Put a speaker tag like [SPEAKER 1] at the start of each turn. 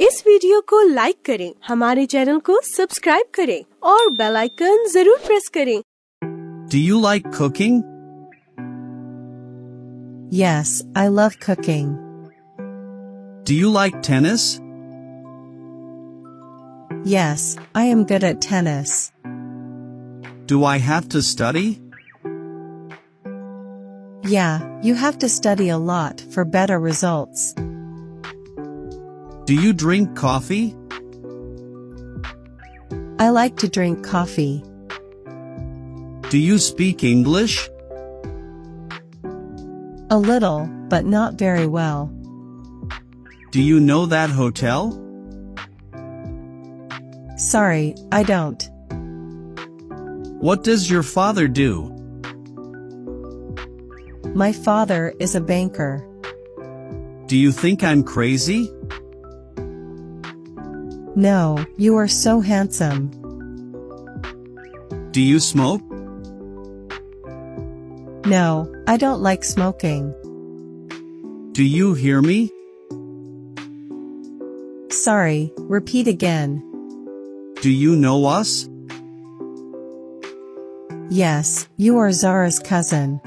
[SPEAKER 1] इस वीडियो को लाइक करें हमारे चैनल को सब्सक्राइब करें और बेल आइकन जरूर प्रेस करें
[SPEAKER 2] Do you like cooking?
[SPEAKER 3] Yes, I love cooking.
[SPEAKER 2] Do you like tennis?
[SPEAKER 3] Yes, I am good at tennis.
[SPEAKER 2] Do I have to study?
[SPEAKER 3] Yeah, you have to study a lot for better results.
[SPEAKER 2] Do you drink coffee?
[SPEAKER 3] I like to drink coffee.
[SPEAKER 2] Do you speak English?
[SPEAKER 3] A little, but not very well.
[SPEAKER 2] Do you know that hotel?
[SPEAKER 3] Sorry, I don't.
[SPEAKER 2] What does your father do?
[SPEAKER 3] My father is a banker.
[SPEAKER 2] Do you think I'm crazy?
[SPEAKER 3] No, you are so handsome.
[SPEAKER 2] Do you smoke?
[SPEAKER 3] No, I don't like smoking.
[SPEAKER 2] Do you hear me?
[SPEAKER 3] Sorry, repeat again.
[SPEAKER 2] Do you know us?
[SPEAKER 3] Yes, you are Zara's cousin.